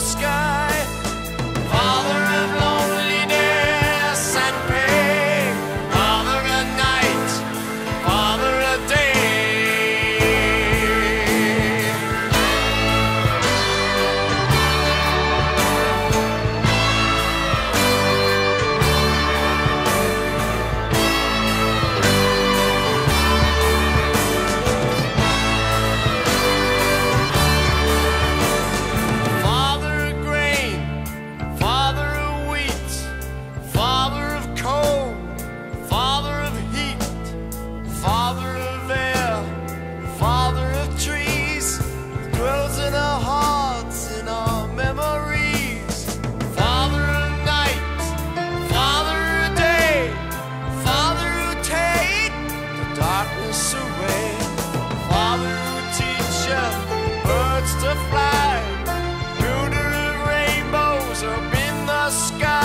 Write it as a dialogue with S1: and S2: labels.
S1: sky. sky.